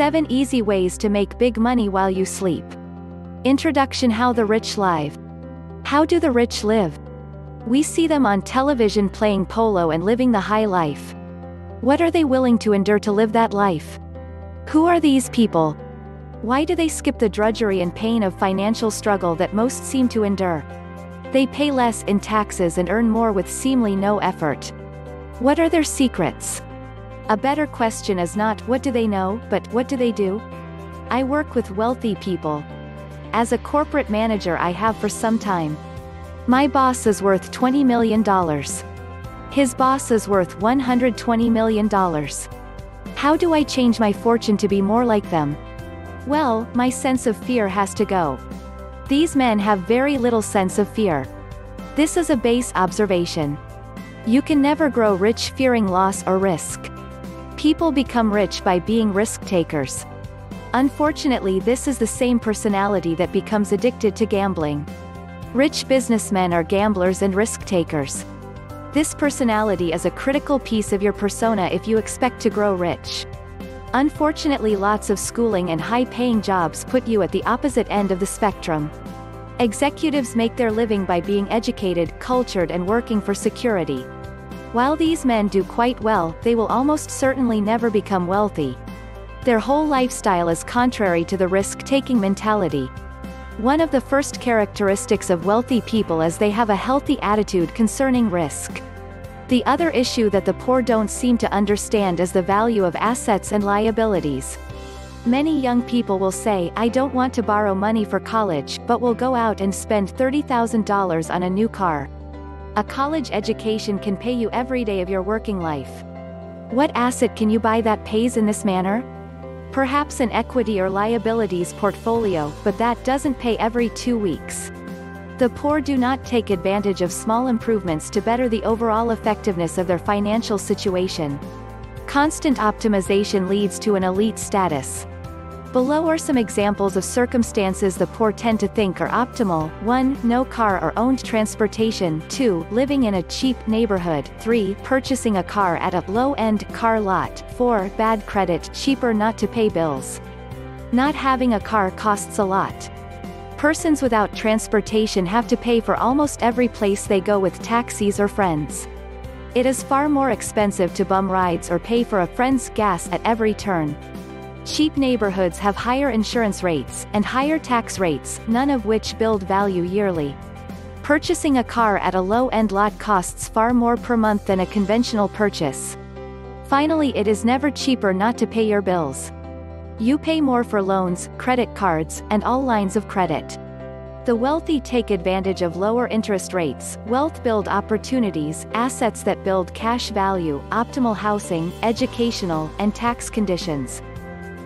7 Easy Ways to Make Big Money While You Sleep. Introduction How the Rich Live. How do the rich live? We see them on television playing polo and living the high life. What are they willing to endure to live that life? Who are these people? Why do they skip the drudgery and pain of financial struggle that most seem to endure? They pay less in taxes and earn more with seemingly no effort. What are their secrets? A better question is not what do they know, but what do they do? I work with wealthy people. As a corporate manager I have for some time. My boss is worth $20 million. His boss is worth $120 million. How do I change my fortune to be more like them? Well, my sense of fear has to go. These men have very little sense of fear. This is a base observation. You can never grow rich fearing loss or risk. People become rich by being risk takers. Unfortunately this is the same personality that becomes addicted to gambling. Rich businessmen are gamblers and risk takers. This personality is a critical piece of your persona if you expect to grow rich. Unfortunately lots of schooling and high-paying jobs put you at the opposite end of the spectrum. Executives make their living by being educated, cultured and working for security. While these men do quite well, they will almost certainly never become wealthy. Their whole lifestyle is contrary to the risk-taking mentality. One of the first characteristics of wealthy people is they have a healthy attitude concerning risk. The other issue that the poor don't seem to understand is the value of assets and liabilities. Many young people will say I don't want to borrow money for college but will go out and spend $30,000 on a new car. A college education can pay you every day of your working life. What asset can you buy that pays in this manner? Perhaps an equity or liabilities portfolio but that doesn't pay every two weeks. The poor do not take advantage of small improvements to better the overall effectiveness of their financial situation. Constant optimization leads to an elite status. Below are some examples of circumstances the poor tend to think are optimal. 1. No car or owned transportation. 2. Living in a cheap neighborhood. 3. Purchasing a car at a low-end car lot. 4. Bad credit. Cheaper not to pay bills. Not having a car costs a lot. Persons without transportation have to pay for almost every place they go with taxis or friends. It is far more expensive to bum rides or pay for a friend's gas at every turn. Cheap neighborhoods have higher insurance rates, and higher tax rates, none of which build value yearly. Purchasing a car at a low-end lot costs far more per month than a conventional purchase. Finally it is never cheaper not to pay your bills. You pay more for loans, credit cards, and all lines of credit. The wealthy take advantage of lower interest rates, wealth build opportunities, assets that build cash value, optimal housing, educational, and tax conditions.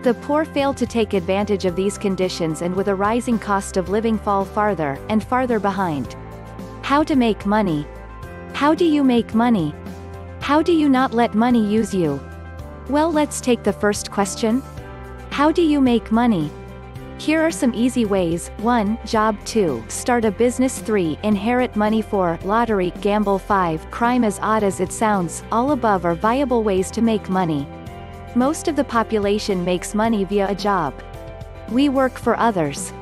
The poor fail to take advantage of these conditions and with a rising cost of living fall farther, and farther behind. How to make money. How do you make money? How do you not let money use you? Well let's take the first question. How do you make money? Here are some easy ways. 1. Job 2. Start a business 3. Inherit money 4. Lottery, gamble 5. Crime as odd as it sounds, all above are viable ways to make money. Most of the population makes money via a job. We work for others.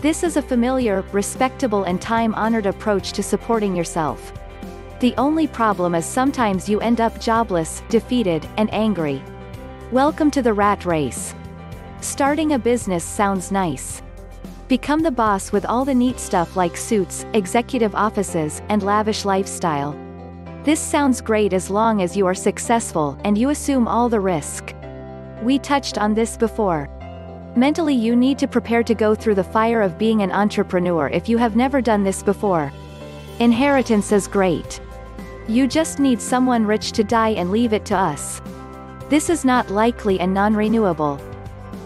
This is a familiar, respectable and time-honored approach to supporting yourself. The only problem is sometimes you end up jobless, defeated, and angry. Welcome to the rat race. Starting a business sounds nice. Become the boss with all the neat stuff like suits, executive offices, and lavish lifestyle. This sounds great as long as you are successful, and you assume all the risk. We touched on this before. Mentally you need to prepare to go through the fire of being an entrepreneur if you have never done this before. Inheritance is great. You just need someone rich to die and leave it to us. This is not likely and non-renewable.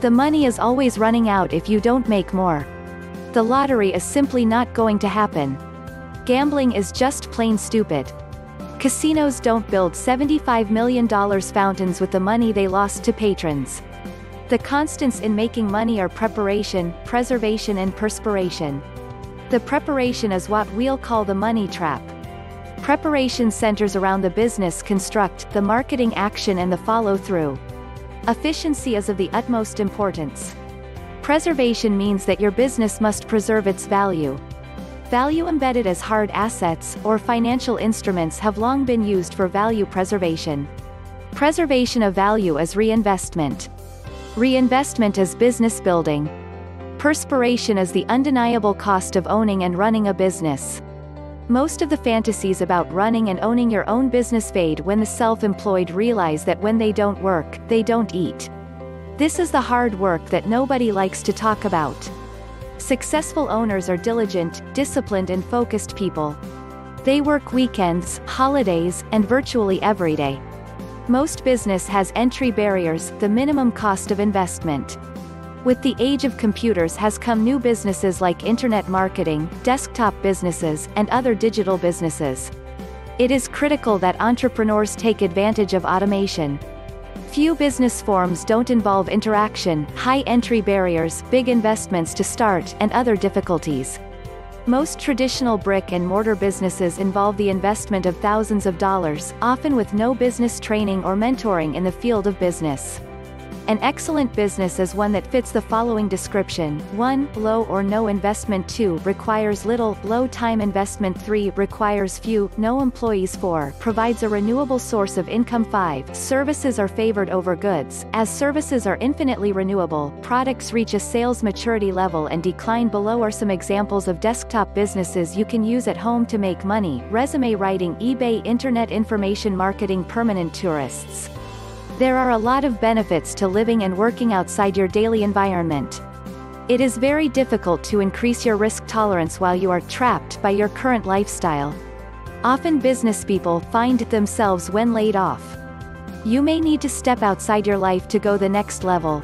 The money is always running out if you don't make more. The lottery is simply not going to happen. Gambling is just plain stupid. Casinos don't build $75 million fountains with the money they lost to patrons. The constants in making money are preparation, preservation and perspiration. The preparation is what we'll call the money trap. Preparation centers around the business construct, the marketing action and the follow-through. Efficiency is of the utmost importance. Preservation means that your business must preserve its value. Value embedded as hard assets, or financial instruments have long been used for value preservation. Preservation of value is reinvestment. Reinvestment is business building. Perspiration is the undeniable cost of owning and running a business. Most of the fantasies about running and owning your own business fade when the self-employed realize that when they don't work, they don't eat. This is the hard work that nobody likes to talk about. Successful owners are diligent, disciplined and focused people. They work weekends, holidays, and virtually every day. Most business has entry barriers, the minimum cost of investment. With the age of computers has come new businesses like internet marketing, desktop businesses, and other digital businesses. It is critical that entrepreneurs take advantage of automation. Few business forms don't involve interaction, high entry barriers, big investments to start, and other difficulties. Most traditional brick and mortar businesses involve the investment of thousands of dollars, often with no business training or mentoring in the field of business. An excellent business is one that fits the following description. 1. Low or no investment 2. Requires little, low time investment 3. Requires few, no employees 4. Provides a renewable source of income 5. Services are favored over goods. As services are infinitely renewable, products reach a sales maturity level and decline below are some examples of desktop businesses you can use at home to make money. Resume writing eBay Internet information marketing permanent tourists. There are a lot of benefits to living and working outside your daily environment. It is very difficult to increase your risk tolerance while you are trapped by your current lifestyle. Often business people find themselves when laid off. You may need to step outside your life to go the next level.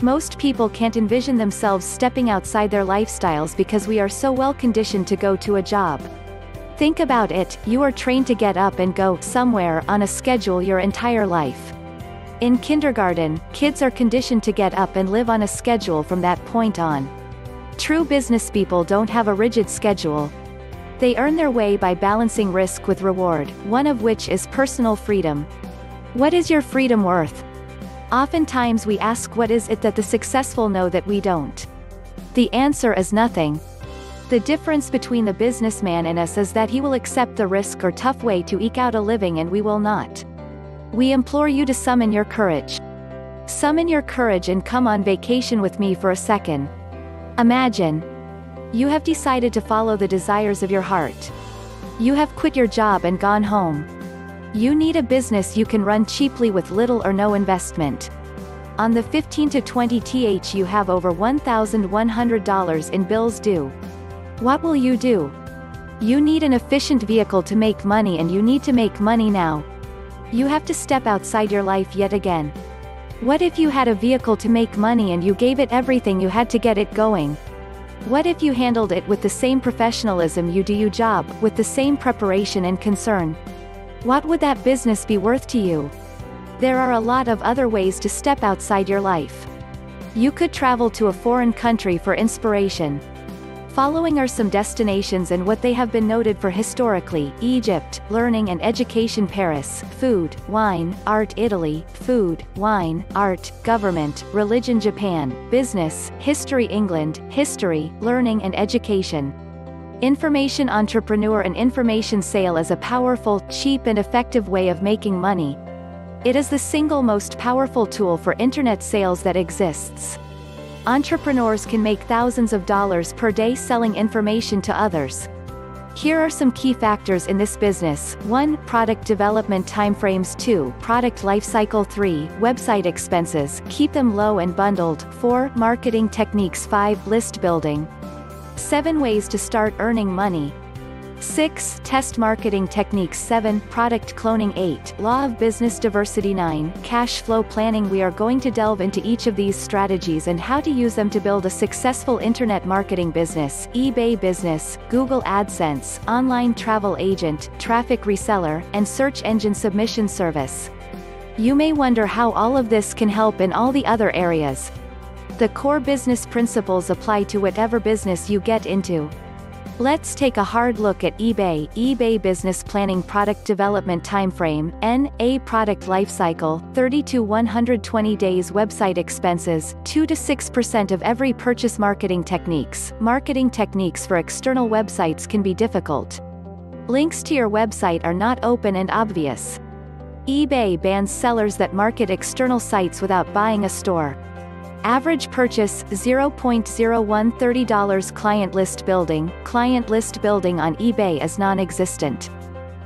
Most people can't envision themselves stepping outside their lifestyles because we are so well conditioned to go to a job. Think about it, you are trained to get up and go somewhere on a schedule your entire life. In kindergarten, kids are conditioned to get up and live on a schedule from that point on. True business people don't have a rigid schedule. They earn their way by balancing risk with reward, one of which is personal freedom. What is your freedom worth? Oftentimes we ask what is it that the successful know that we don't. The answer is nothing. The difference between the businessman and us is that he will accept the risk or tough way to eke out a living and we will not. We implore you to summon your courage. Summon your courage and come on vacation with me for a second. Imagine. You have decided to follow the desires of your heart. You have quit your job and gone home. You need a business you can run cheaply with little or no investment. On the 15 to 20 th you have over $1,100 in bills due. What will you do? You need an efficient vehicle to make money and you need to make money now. You have to step outside your life yet again. What if you had a vehicle to make money and you gave it everything you had to get it going? What if you handled it with the same professionalism you do your job, with the same preparation and concern? What would that business be worth to you? There are a lot of other ways to step outside your life. You could travel to a foreign country for inspiration, Following are some destinations and what they have been noted for historically, Egypt, learning and education Paris, food, wine, art Italy, food, wine, art, government, religion Japan, business, history England, history, learning and education. Information entrepreneur and information sale is a powerful, cheap and effective way of making money. It is the single most powerful tool for internet sales that exists entrepreneurs can make thousands of dollars per day selling information to others. Here are some key factors in this business. 1. Product development timeframes 2. Product lifecycle 3. Website expenses, keep them low and bundled. 4. Marketing techniques 5. List building. 7 Ways to start earning money. 6. Test marketing techniques 7. Product cloning 8. Law of business diversity 9. Cash flow planning We are going to delve into each of these strategies and how to use them to build a successful internet marketing business, eBay business, Google AdSense, online travel agent, traffic reseller, and search engine submission service. You may wonder how all of this can help in all the other areas. The core business principles apply to whatever business you get into. Let's take a hard look at eBay. eBay Business Planning Product Development Timeframe, N.A. Product Lifecycle, 30 to 120 days Website Expenses, 2 to 6% of every purchase Marketing Techniques. Marketing techniques for external websites can be difficult. Links to your website are not open and obvious. eBay bans sellers that market external sites without buying a store. Average purchase $0.0130 client list building. Client list building on eBay is non-existent.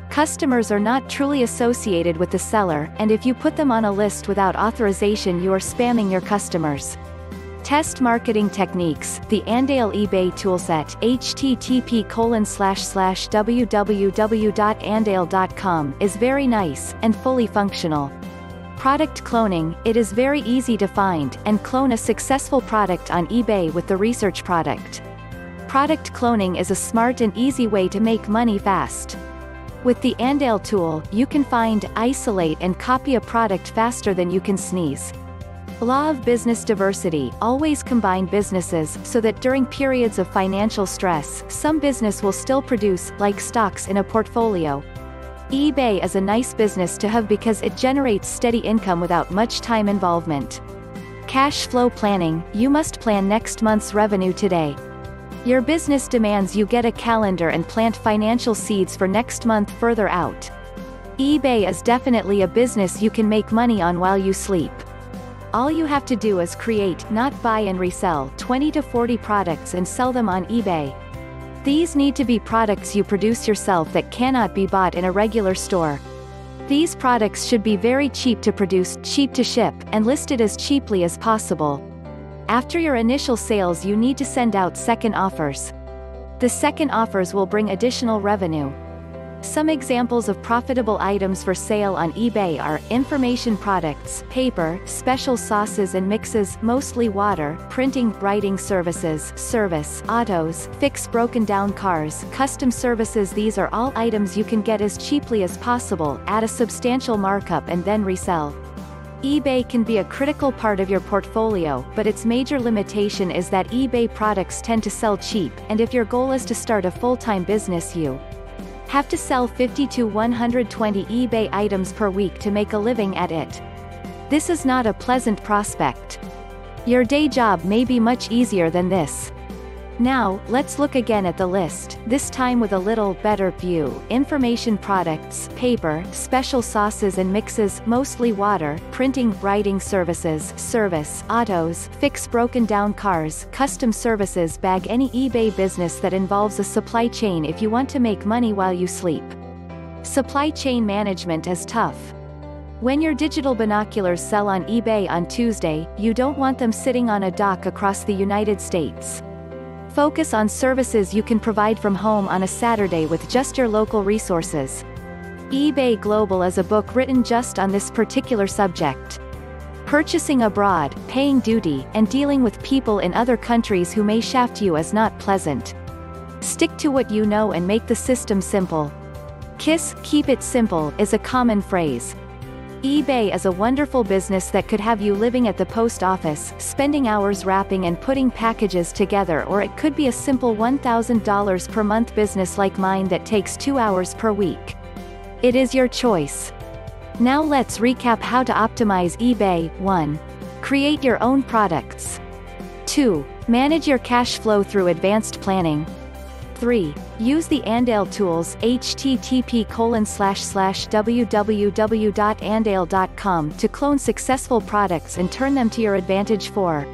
Customers are not truly associated with the seller, and if you put them on a list without authorization you are spamming your customers. Test marketing techniques, the Andale eBay toolset, http www.andale.com is very nice, and fully functional. Product cloning, it is very easy to find, and clone a successful product on eBay with the research product. Product cloning is a smart and easy way to make money fast. With the Andale tool, you can find, isolate and copy a product faster than you can sneeze. Law of business diversity, always combine businesses so that during periods of financial stress, some business will still produce, like stocks in a portfolio, eBay is a nice business to have because it generates steady income without much time involvement. Cash flow planning, you must plan next month's revenue today. Your business demands you get a calendar and plant financial seeds for next month further out. eBay is definitely a business you can make money on while you sleep. All you have to do is create, not buy and resell, 20 to 40 products and sell them on eBay. These need to be products you produce yourself that cannot be bought in a regular store. These products should be very cheap to produce, cheap to ship, and listed as cheaply as possible. After your initial sales you need to send out second offers. The second offers will bring additional revenue. Some examples of profitable items for sale on eBay are, information products, paper, special sauces and mixes, mostly water, printing, writing services, service, autos, fix broken down cars, custom services These are all items you can get as cheaply as possible, at a substantial markup and then resell. eBay can be a critical part of your portfolio, but its major limitation is that eBay products tend to sell cheap, and if your goal is to start a full-time business you have to sell 50 to 120 eBay items per week to make a living at it. This is not a pleasant prospect. Your day job may be much easier than this. Now, let's look again at the list, this time with a little better view. Information products, paper, special sauces and mixes, mostly water, printing, writing services, service, autos, fix broken down cars, custom services bag any eBay business that involves a supply chain if you want to make money while you sleep. Supply chain management is tough. When your digital binoculars sell on eBay on Tuesday, you don't want them sitting on a dock across the United States. Focus on services you can provide from home on a Saturday with just your local resources. eBay Global is a book written just on this particular subject. Purchasing abroad, paying duty, and dealing with people in other countries who may shaft you is not pleasant. Stick to what you know and make the system simple. KISS, keep it simple, is a common phrase, eBay is a wonderful business that could have you living at the post office, spending hours wrapping and putting packages together or it could be a simple $1,000 per month business like mine that takes two hours per week. It is your choice. Now let's recap how to optimize eBay. 1. Create your own products. 2. Manage your cash flow through advanced planning. 3. Use the Andale tools http www.andale.com to clone successful products and turn them to your advantage 4.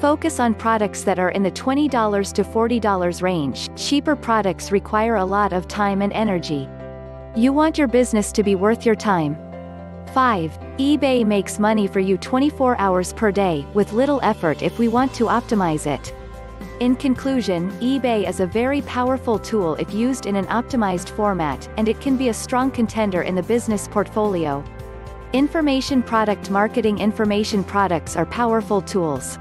Focus on products that are in the $20 to $40 range. Cheaper products require a lot of time and energy. You want your business to be worth your time. 5. eBay makes money for you 24 hours per day, with little effort if we want to optimize it. In conclusion, eBay is a very powerful tool if used in an optimized format, and it can be a strong contender in the business portfolio. Information product marketing information products are powerful tools.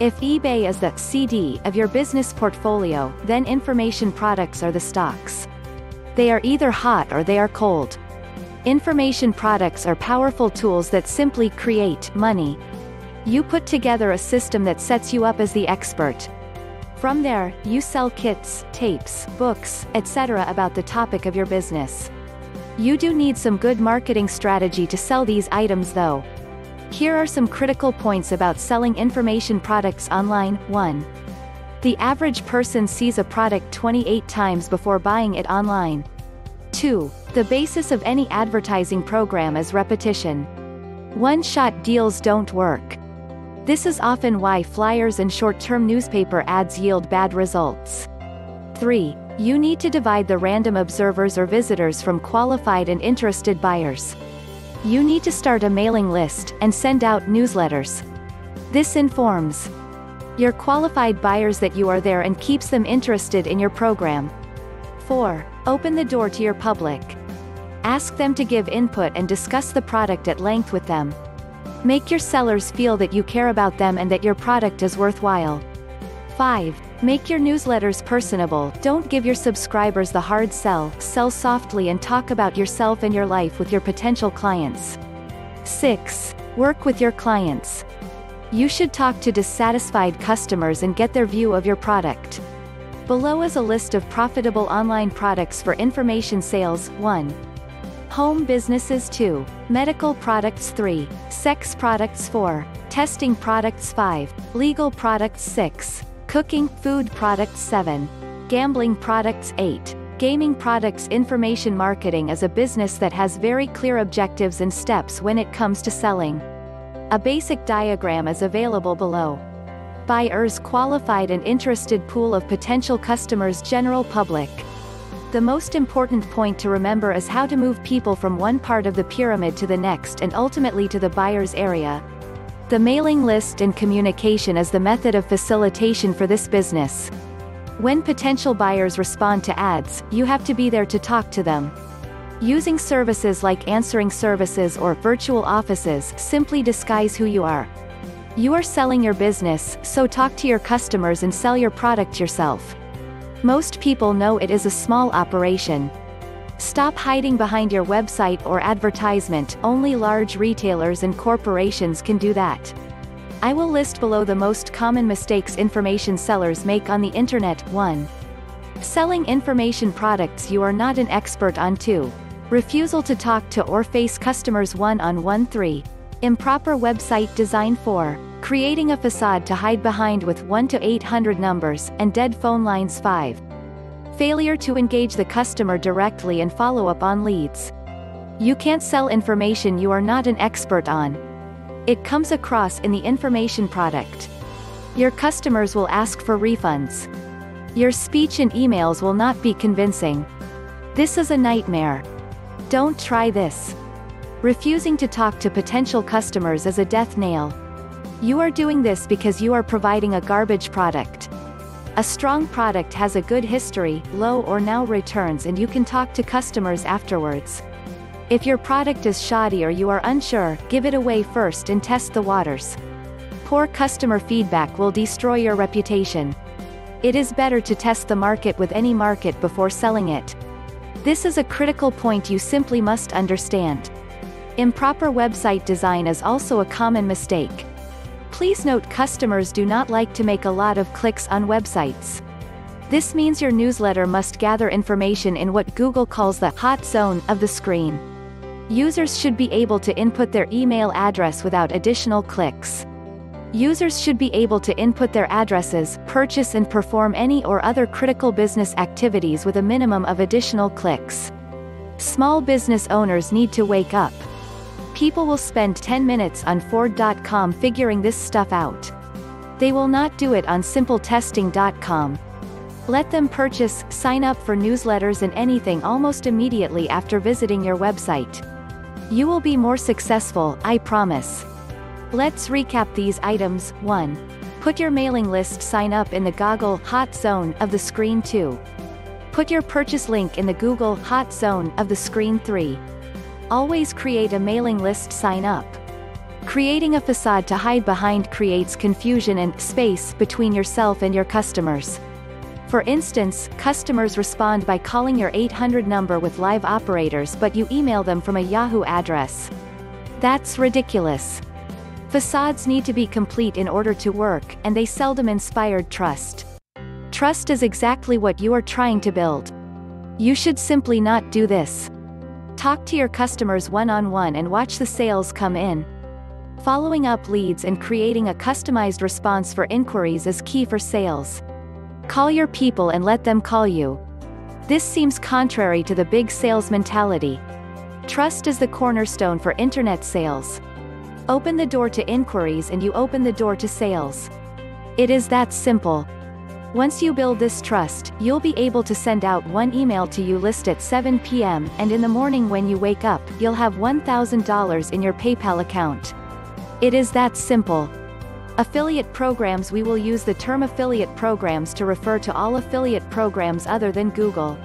If eBay is the CD of your business portfolio, then information products are the stocks. They are either hot or they are cold. Information products are powerful tools that simply create money. You put together a system that sets you up as the expert, From there, you sell kits, tapes, books, etc. about the topic of your business. You do need some good marketing strategy to sell these items though. Here are some critical points about selling information products online. 1. The average person sees a product 28 times before buying it online. 2. The basis of any advertising program is repetition. One-shot deals don't work. This is often why flyers and short-term newspaper ads yield bad results. 3. You need to divide the random observers or visitors from qualified and interested buyers. You need to start a mailing list and send out newsletters. This informs your qualified buyers that you are there and keeps them interested in your program. 4. Open the door to your public. Ask them to give input and discuss the product at length with them. Make your sellers feel that you care about them and that your product is worthwhile. 5. Make your newsletters personable, don't give your subscribers the hard sell, sell softly and talk about yourself and your life with your potential clients. 6. Work with your clients. You should talk to dissatisfied customers and get their view of your product. Below is a list of profitable online products for information sales. 1. Home businesses 2. Medical products 3. Sex products 4. Testing products 5. Legal products 6. Cooking, food products 7. Gambling products 8. Gaming products Information marketing is a business that has very clear objectives and steps when it comes to selling. A basic diagram is available below. Buyers qualified and interested pool of potential customers general public. The most important point to remember is how to move people from one part of the pyramid to the next and ultimately to the buyer's area. The mailing list and communication is the method of facilitation for this business. When potential buyers respond to ads, you have to be there to talk to them. Using services like answering services or virtual offices simply disguise who you are. You are selling your business, so talk to your customers and sell your product yourself. Most people know it is a small operation. Stop hiding behind your website or advertisement, only large retailers and corporations can do that. I will list below the most common mistakes information sellers make on the internet. 1. Selling information products you are not an expert on 2. Refusal to talk to or face customers one-on-one 3. Improper website design 4. Creating a facade to hide behind with 1 to 800 numbers, and dead phone lines 5. Failure to engage the customer directly and follow up on leads. You can't sell information you are not an expert on. It comes across in the information product. Your customers will ask for refunds. Your speech and emails will not be convincing. This is a nightmare. Don't try this. Refusing to talk to potential customers is a death nail. You are doing this because you are providing a garbage product. A strong product has a good history, low or now returns and you can talk to customers afterwards. If your product is shoddy or you are unsure, give it away first and test the waters. Poor customer feedback will destroy your reputation. It is better to test the market with any market before selling it. This is a critical point you simply must understand. Improper website design is also a common mistake. Please note customers do not like to make a lot of clicks on websites. This means your newsletter must gather information in what Google calls the hot zone of the screen. Users should be able to input their email address without additional clicks. Users should be able to input their addresses, purchase and perform any or other critical business activities with a minimum of additional clicks. Small business owners need to wake up. People will spend 10 minutes on Ford.com figuring this stuff out. They will not do it on SimpleTesting.com. Let them purchase, sign up for newsletters and anything almost immediately after visiting your website. You will be more successful, I promise. Let's recap these items. 1. Put your mailing list sign up in the Google Hot Zone of the screen 2. Put your purchase link in the Google Hot Zone of the screen 3. Always create a mailing list sign up. Creating a facade to hide behind creates confusion and space between yourself and your customers. For instance, customers respond by calling your 800 number with live operators but you email them from a Yahoo address. That's ridiculous. Facades need to be complete in order to work, and they seldom inspired trust. Trust is exactly what you are trying to build. You should simply not do this. Talk to your customers one-on-one and watch the sales come in. Following up leads and creating a customized response for inquiries is key for sales. Call your people and let them call you. This seems contrary to the big sales mentality. Trust is the cornerstone for internet sales. Open the door to inquiries and you open the door to sales. It is that simple. Once you build this trust, you'll be able to send out one email to you list at 7 p.m. and in the morning when you wake up, you'll have $1,000 in your PayPal account. It is that simple. Affiliate programs We will use the term affiliate programs to refer to all affiliate programs other than Google.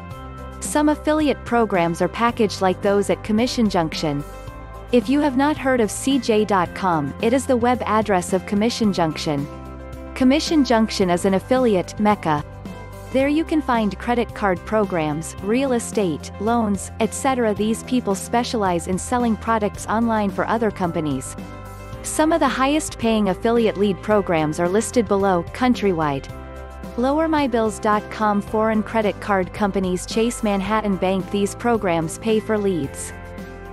Some affiliate programs are packaged like those at Commission Junction. If you have not heard of CJ.com, it is the web address of Commission Junction. Commission Junction is an affiliate, Mecca. There you can find credit card programs, real estate, loans, etc. These people specialize in selling products online for other companies. Some of the highest paying affiliate lead programs are listed below, countrywide. LowerMyBills.com Foreign credit card companies Chase Manhattan Bank These programs pay for leads.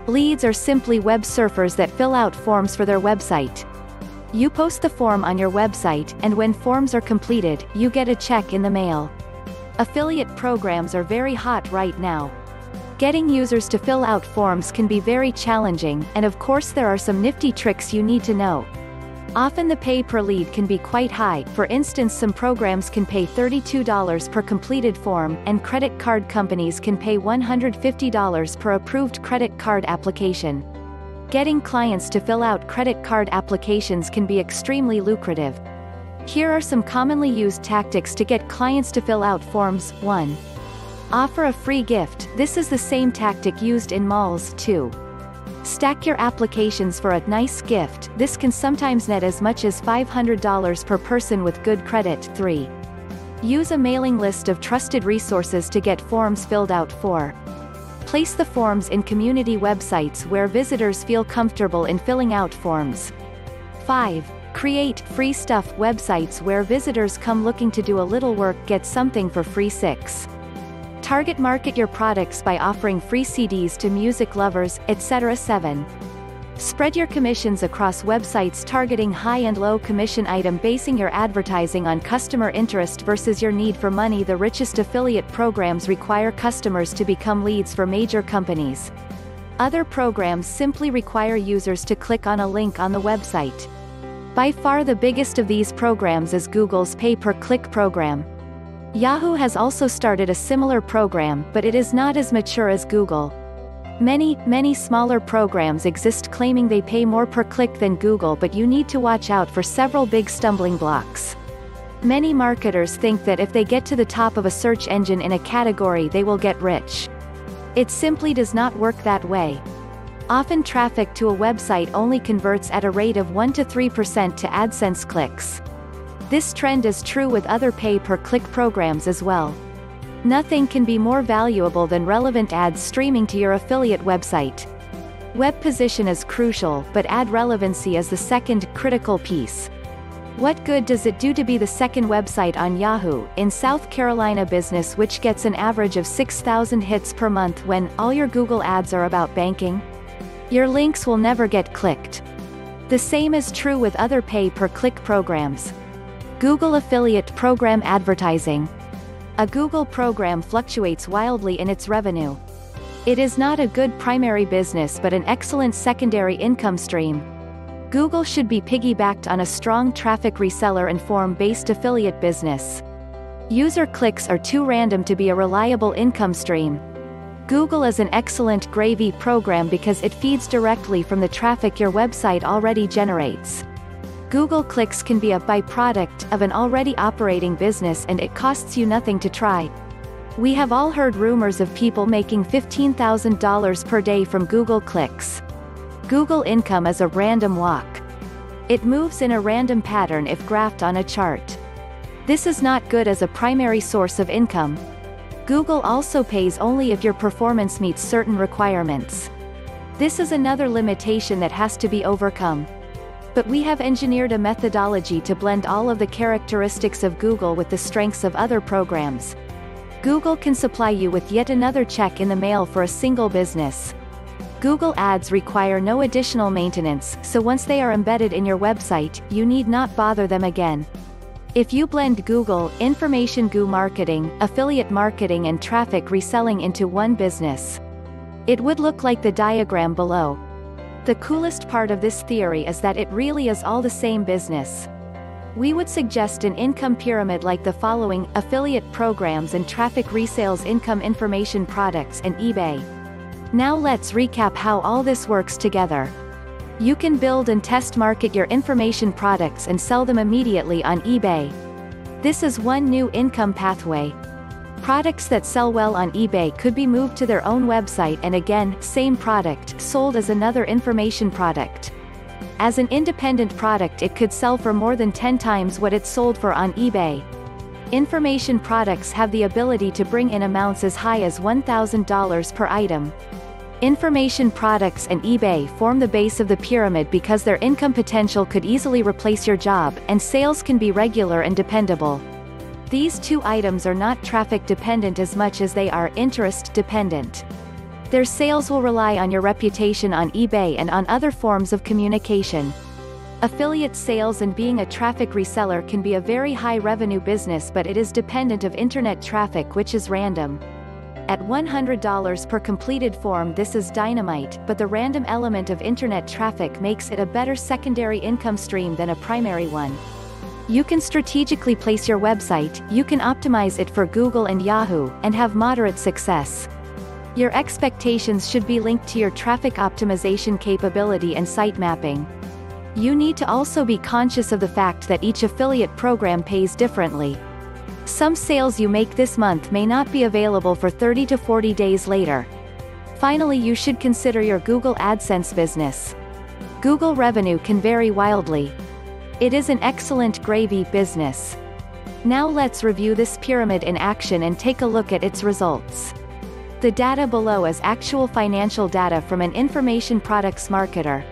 Leads are simply web surfers that fill out forms for their website. You post the form on your website, and when forms are completed, you get a check in the mail. Affiliate programs are very hot right now. Getting users to fill out forms can be very challenging, and of course there are some nifty tricks you need to know. Often the pay per lead can be quite high, for instance some programs can pay $32 per completed form, and credit card companies can pay $150 per approved credit card application. Getting clients to fill out credit card applications can be extremely lucrative. Here are some commonly used tactics to get clients to fill out forms. 1. Offer a free gift, this is the same tactic used in malls, too. Stack your applications for a nice gift, this can sometimes net as much as $500 per person with good credit. 3. Use a mailing list of trusted resources to get forms filled out. 4. Place the forms in community websites where visitors feel comfortable in filling out forms. 5. Create free stuff websites where visitors come looking to do a little work get something for free. 6. Target market your products by offering free CDs to music lovers, etc. 7. Spread your commissions across websites targeting high and low commission item basing your advertising on customer interest versus your need for money The richest affiliate programs require customers to become leads for major companies. Other programs simply require users to click on a link on the website. By far the biggest of these programs is Google's pay-per-click program. Yahoo has also started a similar program but it is not as mature as Google. Many, many smaller programs exist claiming they pay more per click than Google but you need to watch out for several big stumbling blocks. Many marketers think that if they get to the top of a search engine in a category they will get rich. It simply does not work that way. Often traffic to a website only converts at a rate of 1 to 3% to AdSense clicks. This trend is true with other pay-per-click programs as well. Nothing can be more valuable than relevant ads streaming to your affiliate website. Web position is crucial, but ad relevancy is the second, critical piece. What good does it do to be the second website on Yahoo, in South Carolina business which gets an average of 6,000 hits per month when all your Google ads are about banking? Your links will never get clicked. The same is true with other pay-per-click programs. Google Affiliate Program Advertising a Google program fluctuates wildly in its revenue. It is not a good primary business but an excellent secondary income stream. Google should be piggybacked on a strong traffic reseller and form-based affiliate business. User clicks are too random to be a reliable income stream. Google is an excellent gravy program because it feeds directly from the traffic your website already generates. Google clicks can be a byproduct of an already operating business and it costs you nothing to try. We have all heard rumors of people making $15,000 per day from Google clicks. Google income is a random walk. It moves in a random pattern if graphed on a chart. This is not good as a primary source of income. Google also pays only if your performance meets certain requirements. This is another limitation that has to be overcome. But we have engineered a methodology to blend all of the characteristics of Google with the strengths of other programs. Google can supply you with yet another check in the mail for a single business. Google Ads require no additional maintenance, so once they are embedded in your website, you need not bother them again. If you blend Google, Information Goo marketing, affiliate marketing and traffic reselling into one business, it would look like the diagram below. The coolest part of this theory is that it really is all the same business. We would suggest an income pyramid like the following, affiliate programs and traffic resales income information products and eBay. Now let's recap how all this works together. You can build and test market your information products and sell them immediately on eBay. This is one new income pathway. Products that sell well on eBay could be moved to their own website and again, same product, sold as another information product. As an independent product it could sell for more than 10 times what it sold for on eBay. Information products have the ability to bring in amounts as high as $1,000 per item. Information products and eBay form the base of the pyramid because their income potential could easily replace your job, and sales can be regular and dependable. These two items are not traffic dependent as much as they are interest dependent. Their sales will rely on your reputation on eBay and on other forms of communication. Affiliate sales and being a traffic reseller can be a very high revenue business but it is dependent of internet traffic which is random. At $100 per completed form this is dynamite, but the random element of internet traffic makes it a better secondary income stream than a primary one. You can strategically place your website, you can optimize it for Google and Yahoo, and have moderate success. Your expectations should be linked to your traffic optimization capability and site mapping. You need to also be conscious of the fact that each affiliate program pays differently. Some sales you make this month may not be available for 30 to 40 days later. Finally you should consider your Google AdSense business. Google revenue can vary wildly, it is an excellent gravy business. Now let's review this pyramid in action and take a look at its results. The data below is actual financial data from an information products marketer.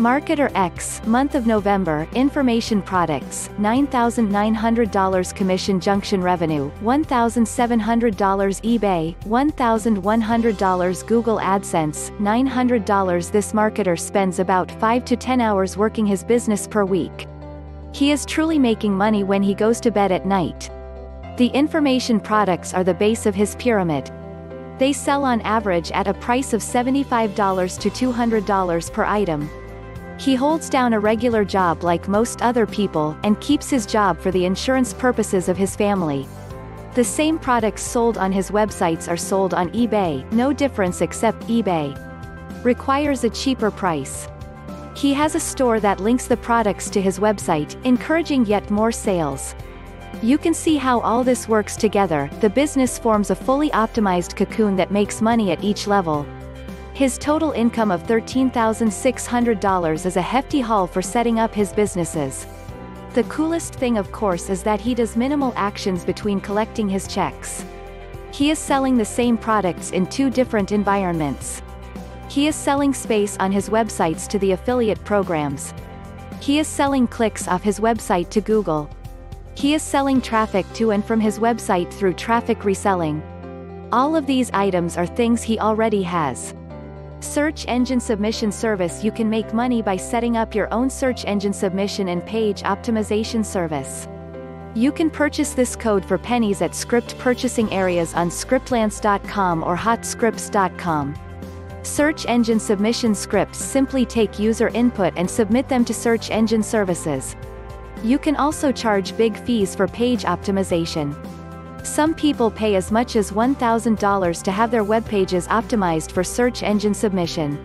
Marketer X, month of November, information products, $9,900 commission junction revenue, $1,700 eBay, $1,100 Google AdSense, $900 This marketer spends about 5 to 10 hours working his business per week. He is truly making money when he goes to bed at night. The information products are the base of his pyramid. They sell on average at a price of $75 to $200 per item. He holds down a regular job like most other people, and keeps his job for the insurance purposes of his family. The same products sold on his websites are sold on eBay, no difference except eBay requires a cheaper price. He has a store that links the products to his website, encouraging yet more sales. You can see how all this works together, the business forms a fully optimized cocoon that makes money at each level. His total income of $13,600 is a hefty haul for setting up his businesses. The coolest thing of course is that he does minimal actions between collecting his checks. He is selling the same products in two different environments. He is selling space on his websites to the affiliate programs. He is selling clicks off his website to Google. He is selling traffic to and from his website through traffic reselling. All of these items are things he already has. Search engine submission service You can make money by setting up your own search engine submission and page optimization service. You can purchase this code for pennies at script purchasing areas on scriptlance.com or hotscripts.com. Search engine submission scripts simply take user input and submit them to search engine services. You can also charge big fees for page optimization. Some people pay as much as $1,000 to have their web pages optimized for search engine submission.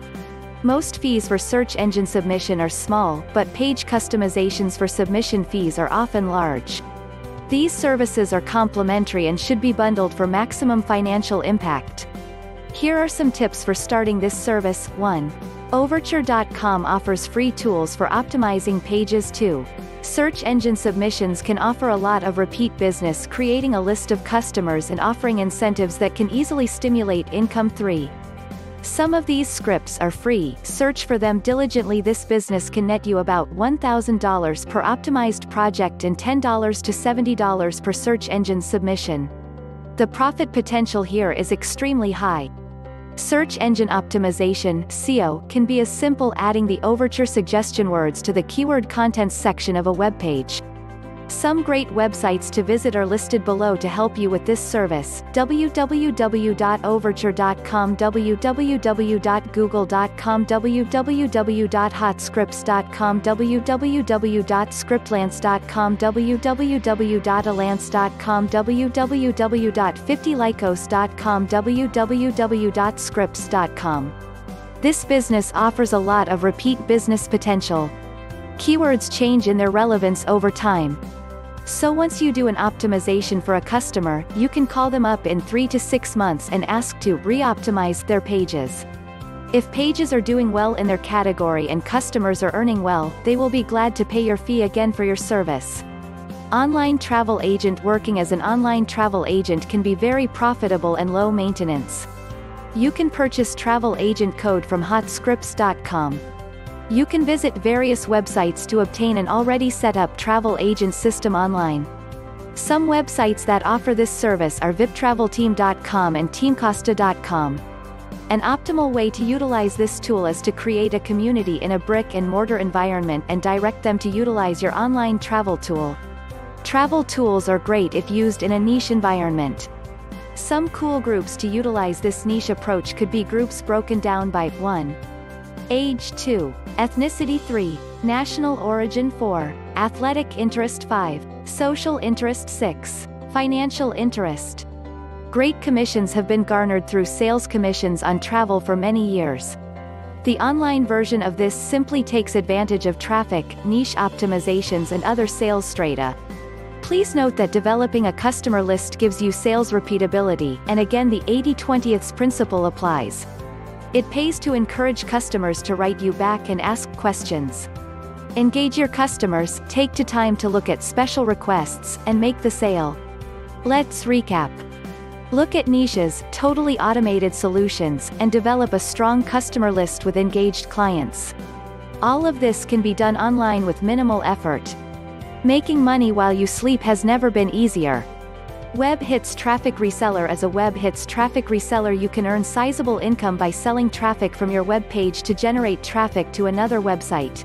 Most fees for search engine submission are small, but page customizations for submission fees are often large. These services are complementary and should be bundled for maximum financial impact. Here are some tips for starting this service. 1. Overture.com offers free tools for optimizing pages 2. Search engine submissions can offer a lot of repeat business creating a list of customers and offering incentives that can easily stimulate income 3. Some of these scripts are free, search for them diligently this business can net you about $1,000 per optimized project and $10 to $70 per search engine submission. The profit potential here is extremely high. Search engine optimization SEO, can be as simple adding the Overture suggestion words to the keyword contents section of a web page. Some great websites to visit are listed below to help you with this service, www.overture.com www.google.com www.hotscripts.com www.scriptlance.com www.elance.com www.50lycos.com www.scripts.com This business offers a lot of repeat business potential. Keywords change in their relevance over time. So once you do an optimization for a customer, you can call them up in 3 to 6 months and ask to re-optimize their pages. If pages are doing well in their category and customers are earning well, they will be glad to pay your fee again for your service. Online travel agent Working as an online travel agent can be very profitable and low maintenance. You can purchase travel agent code from hotscripts.com. You can visit various websites to obtain an already set up travel agent system online. Some websites that offer this service are viptravelteam.com and teamcosta.com. An optimal way to utilize this tool is to create a community in a brick and mortar environment and direct them to utilize your online travel tool. Travel tools are great if used in a niche environment. Some cool groups to utilize this niche approach could be groups broken down by 1. Age 2. Ethnicity 3. National origin 4. Athletic interest 5. Social interest 6. Financial interest. Great commissions have been garnered through sales commissions on travel for many years. The online version of this simply takes advantage of traffic, niche optimizations and other sales strata. Please note that developing a customer list gives you sales repeatability, and again the 80-20ths principle applies. It pays to encourage customers to write you back and ask questions. Engage your customers, take to time to look at special requests, and make the sale. Let's recap. Look at niches, totally automated solutions, and develop a strong customer list with engaged clients. All of this can be done online with minimal effort. Making money while you sleep has never been easier. Web Hits Traffic Reseller As a Web Hits traffic reseller you can earn sizable income by selling traffic from your web page to generate traffic to another website.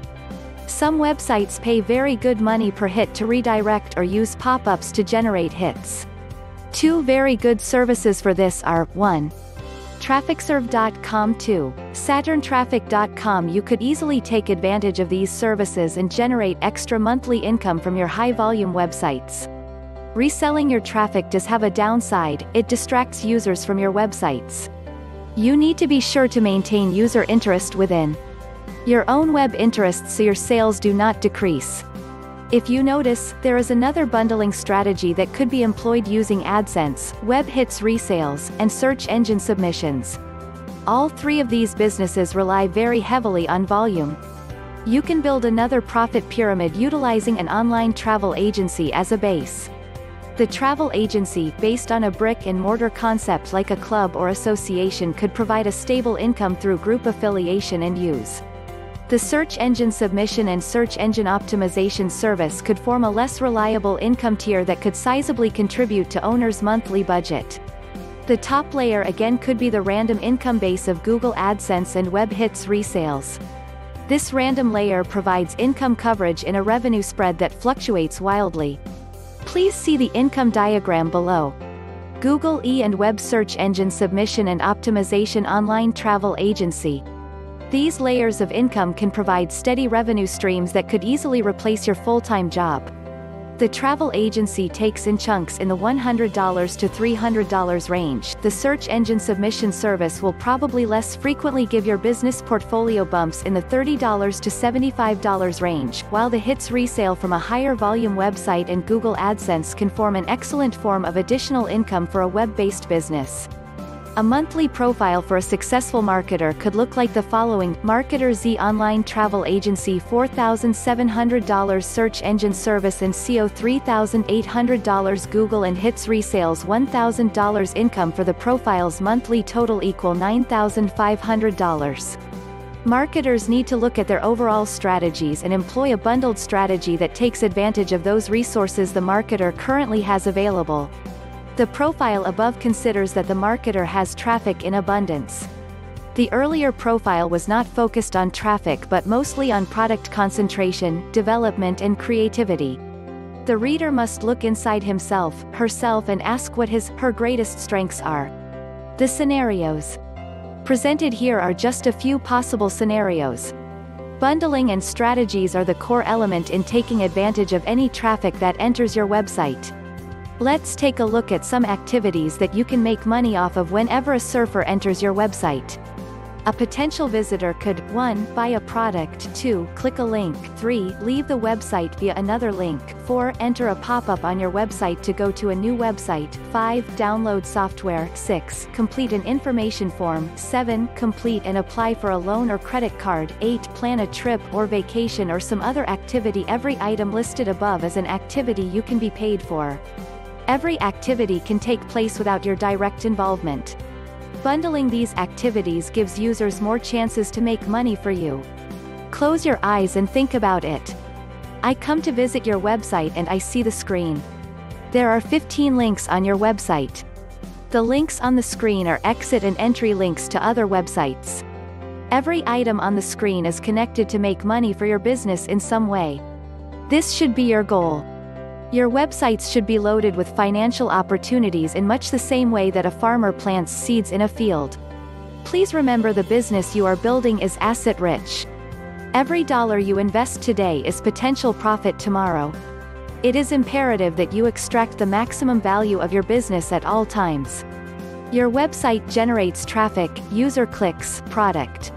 Some websites pay very good money per hit to redirect or use pop-ups to generate hits. Two very good services for this are, 1. TrafficServe.com 2. SaturnTraffic.com You could easily take advantage of these services and generate extra monthly income from your high-volume websites. Reselling your traffic does have a downside, it distracts users from your websites. You need to be sure to maintain user interest within your own web interests so your sales do not decrease. If you notice, there is another bundling strategy that could be employed using AdSense, web hits resales, and search engine submissions. All three of these businesses rely very heavily on volume. You can build another profit pyramid utilizing an online travel agency as a base. The travel agency, based on a brick and mortar concept like a club or association could provide a stable income through group affiliation and use. The search engine submission and search engine optimization service could form a less reliable income tier that could sizably contribute to owner's monthly budget. The top layer again could be the random income base of Google AdSense and Web Hits resales. This random layer provides income coverage in a revenue spread that fluctuates wildly. Please see the income diagram below. Google E and Web Search Engine Submission and Optimization Online Travel Agency. These layers of income can provide steady revenue streams that could easily replace your full-time job. The travel agency takes in chunks in the $100 to $300 range. The search engine submission service will probably less frequently give your business portfolio bumps in the $30 to $75 range, while the hits resale from a higher volume website and Google AdSense can form an excellent form of additional income for a web-based business. A monthly profile for a successful marketer could look like the following, Marketer Z Online Travel Agency $4,700 Search Engine Service and CO $3,800 Google and Hits Resales $1,000 Income for the profiles monthly total equal $9,500. Marketers need to look at their overall strategies and employ a bundled strategy that takes advantage of those resources the marketer currently has available. The profile above considers that the marketer has traffic in abundance. The earlier profile was not focused on traffic but mostly on product concentration, development and creativity. The reader must look inside himself, herself and ask what his, her greatest strengths are. The scenarios presented here are just a few possible scenarios. Bundling and strategies are the core element in taking advantage of any traffic that enters your website. Let's take a look at some activities that you can make money off of whenever a surfer enters your website. A potential visitor could 1. Buy a product 2. Click a link 3. Leave the website via another link 4. Enter a pop-up on your website to go to a new website 5. Download software 6. Complete an information form 7. Complete and apply for a loan or credit card 8. Plan a trip or vacation or some other activity Every item listed above is an activity you can be paid for. Every activity can take place without your direct involvement. Bundling these activities gives users more chances to make money for you. Close your eyes and think about it. I come to visit your website and I see the screen. There are 15 links on your website. The links on the screen are exit and entry links to other websites. Every item on the screen is connected to make money for your business in some way. This should be your goal. Your websites should be loaded with financial opportunities in much the same way that a farmer plants seeds in a field. Please remember the business you are building is asset rich. Every dollar you invest today is potential profit tomorrow. It is imperative that you extract the maximum value of your business at all times. Your website generates traffic, user clicks, product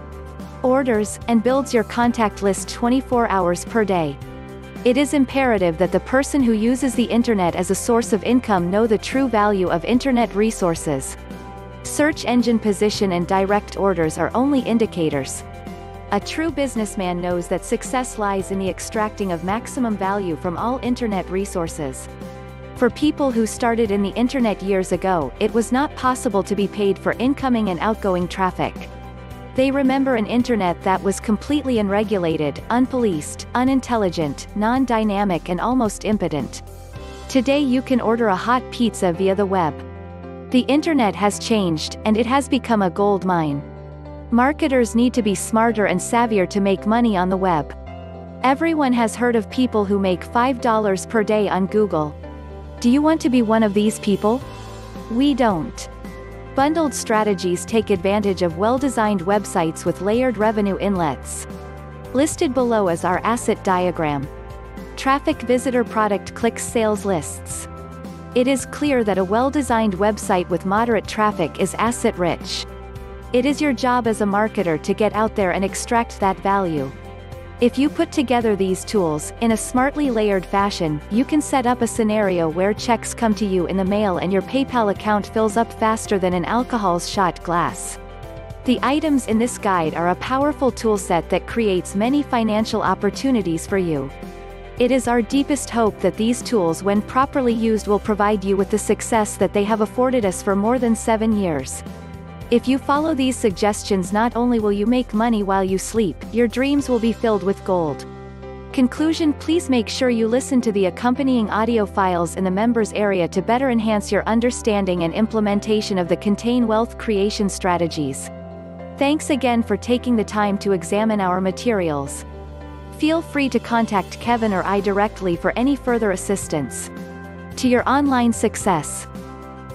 orders, and builds your contact list 24 hours per day. It is imperative that the person who uses the internet as a source of income know the true value of internet resources. Search engine position and direct orders are only indicators. A true businessman knows that success lies in the extracting of maximum value from all internet resources. For people who started in the internet years ago, it was not possible to be paid for incoming and outgoing traffic. They remember an internet that was completely unregulated, unpoliced, unintelligent, non-dynamic and almost impotent. Today you can order a hot pizza via the web. The internet has changed, and it has become a gold mine. Marketers need to be smarter and savvier to make money on the web. Everyone has heard of people who make $5 per day on Google. Do you want to be one of these people? We don't. Bundled strategies take advantage of well-designed websites with layered revenue inlets. Listed below is our asset diagram. Traffic visitor product clicks sales lists. It is clear that a well-designed website with moderate traffic is asset-rich. It is your job as a marketer to get out there and extract that value. If you put together these tools, in a smartly layered fashion, you can set up a scenario where checks come to you in the mail and your PayPal account fills up faster than an alcohol's shot glass. The items in this guide are a powerful toolset that creates many financial opportunities for you. It is our deepest hope that these tools when properly used will provide you with the success that they have afforded us for more than seven years. If you follow these suggestions not only will you make money while you sleep, your dreams will be filled with gold. Conclusion Please make sure you listen to the accompanying audio files in the members area to better enhance your understanding and implementation of the Contain Wealth Creation strategies. Thanks again for taking the time to examine our materials. Feel free to contact Kevin or I directly for any further assistance. To your online success.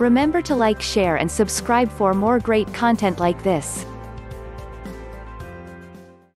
Remember to like share and subscribe for more great content like this.